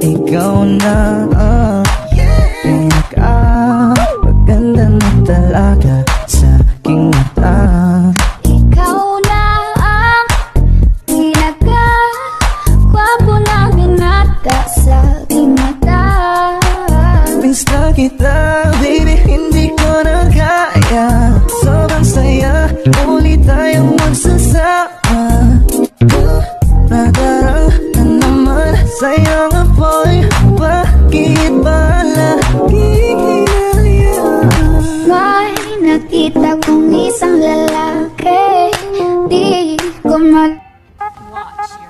Ikaw na ang pinakapaganda sa aking mata. Ikaw na ang pinakakwapo na binata sa aking mata. Miss na kita. watch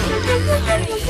哈哈哈哈！